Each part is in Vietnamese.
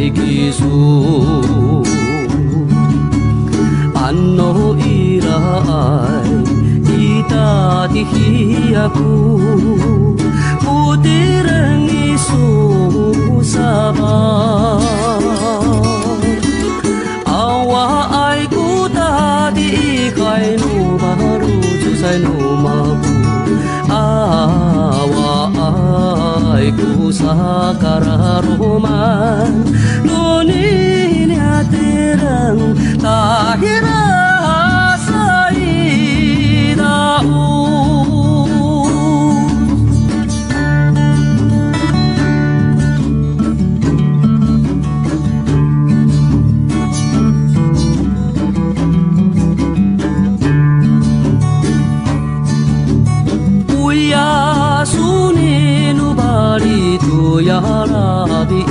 ai kisu irai tatihi aku Putirang isu Awa ay ku tati ikay no baru Jusay no mabu Awa ay ku sa kararuman itu ya Rabbi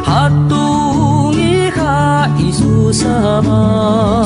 Hatungi ka Isu sama